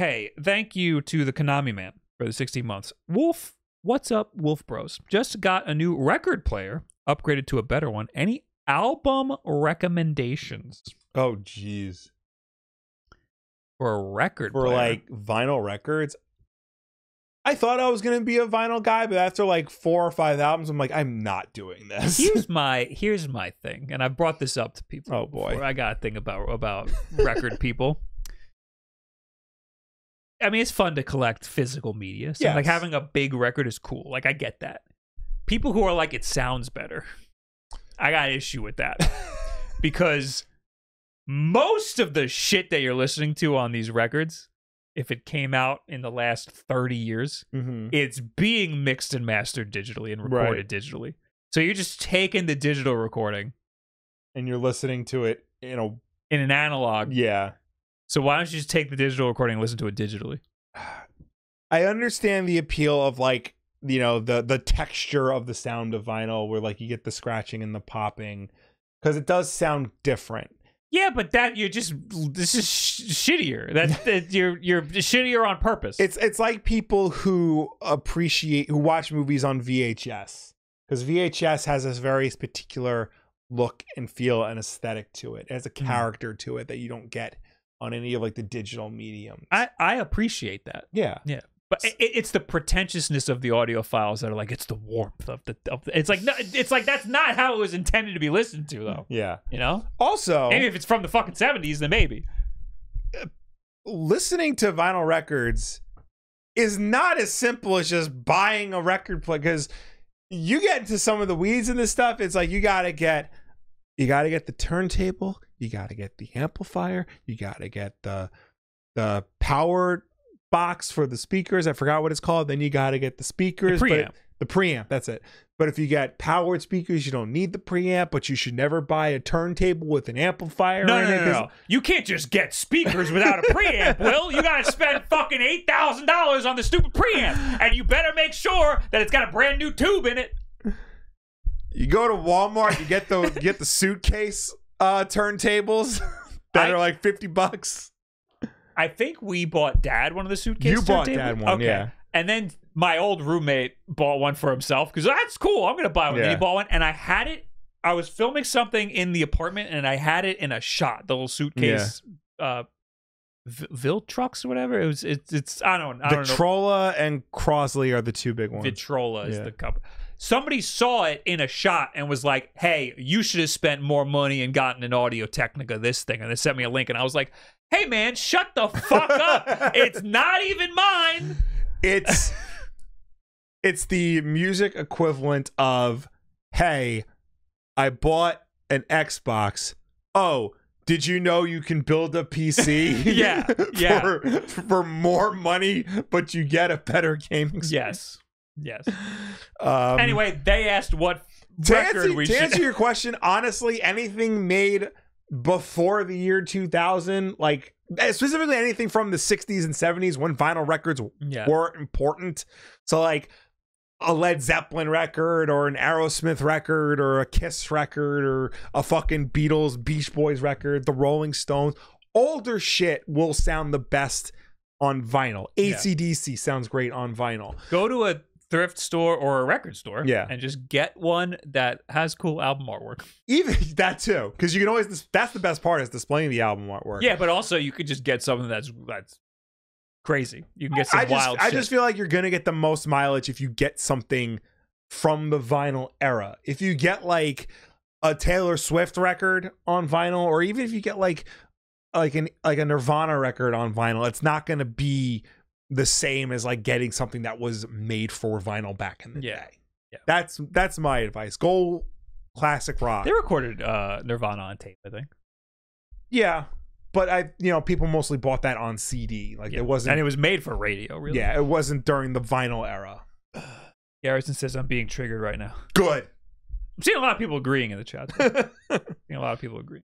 hey, thank you to the Konami man for the 16 months. Wulff, what's up, Wulff Bros? Just got a new record player, upgraded to a better one. Any album recommendations Oh, jeez. for a record For player? like vinyl records, I thought I was gonna be a vinyl guy, but after like four or five albums, I'm like, I'm not doing this. here's my here's my thing, and I brought this up to people. Oh, boy. I got a thing about about record people. I mean, it's fun to collect physical media. So like having a big record is cool. Like I get that. People who are like it sounds better, I got an issue with that because most of the shit that you're listening to on these records, if it came out in the last 30 years, hmm it's being mixed and mastered digitally and recorded digitally. So you're just taking the digital recording and you're listening to it in a in an analog. yeah. So why don't you just take the digital recording and listen to it digitally? I understand the appeal of like you know the the texture of the sound of vinyl, where like you get the scratching and the popping, because it does sound different. Yeah, but that you're just this is sh- shittier. That, that you're you're shittier on purpose. It's it's like people who appreciate who watch movies on VHS because VHS has this very particular look and feel and aesthetic to it. It has a Mhm. character to it that you don't get on any of like the digital mediums. I I appreciate that, Yeah. yeah. but it, it's the pretentiousness of the audiophiles that are like it's the warmth of the. Of the it's like no, it's like that's not how it was intended to be listened to, though. Yeah. You know, Also, maybe if it's from the fucking seventies, then maybe. Uh, listening to vinyl records is not as simple as just buying a record player because you get into some of the weeds in this stuff it's like you gotta get you gotta get the turntable you gotta get the amplifier you gotta get the the power box for the speakers i forgot what it's called then you gotta get the speakers but- preamp. the preamp that's it but if you get powered speakers you don't need the preamp but you should never buy a turntable with an amplifier No, no, it no. You can't just get speakers without a preamp, Will. You gotta spend fucking eight thousand dollars on the stupid preamp, and you better make sure that it's got a brand new tube in it. You go to Walmart, you get the get the suitcase uh turntables that I- are like 50 bucks. I think we bought Dad one of the suitcases. You bought turntable- Dad one, okay. yeah. And then my old roommate bought one for himself because that's cool. I'm gonna buy one. Then Yeah. he bought one, and I had it. I was filming something in the apartment, and I had it in a shot. The little suitcase, uh, v- Viltrux or whatever. It was. It's. It's. I don't. I don't know. Victrola and Crosley are the two big ones. Victrola is Yeah. the cup. Somebody saw it in a shot and was like, "Hey, you should have spent more money and gotten an Audio Technica this thing." And they sent me a link, and I was like, "Hey, man, shut the fuck up! it's not even mine." It's it's the music equivalent of hey, I bought an Xbox. Oh, did you know you can build a PC? Yeah, yeah. for, for more money, but you get a better gaming experience. Yes, yes. Um, anyway, they asked what to record answer, we to should. answer your question, honestly, anything made before the year 2000, like eh, specifically anything from the 60s and 70s when vinyl records yeah, were important. So, like a Led Zeppelin record or an Aerosmith record or a Kiss record or a fucking Beatles, Beach Boys record, the Rolling Stones, older shit will sound the best on vinyl. Yeah. ACDC sounds great on vinyl. go to a thrift store or a record store, Yeah. and just get one that has cool album artwork. Even that too, because you can always. That's the best part is displaying the album artwork. Yeah, but also you could just get something that's that's crazy. You can get some I just, wild. I shit. just feel like you're gonna get the most mileage if you get something from the vinyl era. If you get like a Taylor Swift record on vinyl, or even if you get like like an like a Nirvana record on vinyl, it's not gonna be the same as like getting something that was made for vinyl back in the Yeah. day. Yeah. That's that's my advice. Go classic rock. They recorded uh, Nirvana on tape, I think. Yeah, but I, you know, people mostly bought that on CD. Like Yeah. it wasn't. and it was made for radio. Really. Yeah, it wasn't during the vinyl era. Garrison says I'm being triggered right now. Good. I'm seeing a lot of people agreeing in the chat. seeing a lot of people agree.